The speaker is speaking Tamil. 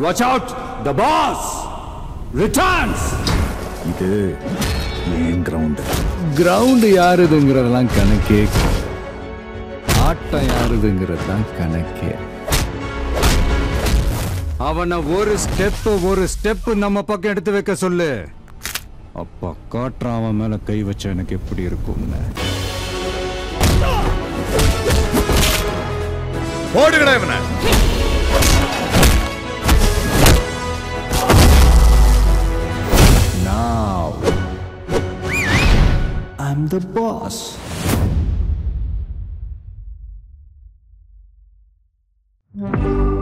Watch out the boss returns இது என் கிரவுண்டு கிரவுண்டு யாருதுங்கிறதெல்லாம் கணக்கே. ஆட்டம் யாருதுங்கிறது தான் கணக்கே. அவனை ஒரு ஸ்டெப் ஒரு ஸ்டெப் நம்ம பக்கம் எடுத்து வைக்க சொல்லு. அப்ப காட்டுறான் அவன் மேல கை வச்ச எனக்கு எப்படி இருக்கும்னு. ஓடுகடா இவனை. I'm the boss. Mm-hmm.